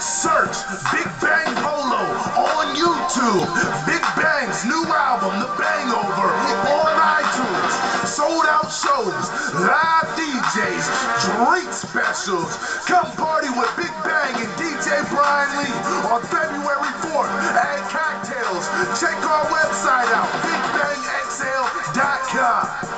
Search Big Bang Polo on YouTube. Big Bang's new album, The Bangover, on iTunes. Sold out shows, live DJs, drink specials. Come party with Big Bang and DJ Brian Lee on February 4th at Cocktails. Check our website out, bigbangxl.com.